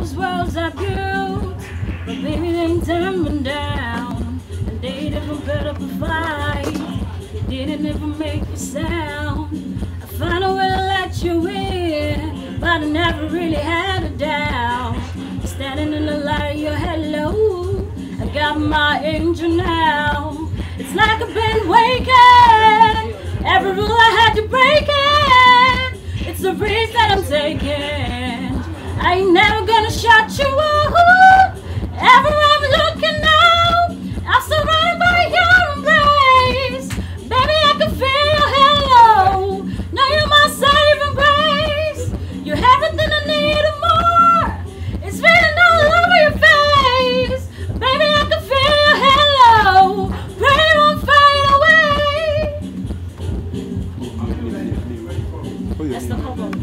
those walls I built, but baby, they ain't tumbling down. And they never better up a fight. They didn't ever make a sound. I to let you in, but I never really had a doubt. Standing in the light of your hello, I got my angel now. It's like I've been waking. Every rule I had to break it. It's the risk that I'm taking. I never shut you out. Ever I'm looking now, I'm surrounded by your embrace. Baby, I can feel your halo. Now you're my saving grace. You're everything I need and more. It's written all over your face. Baby, I can feel your halo. Pray it won't fade away. That's the problem.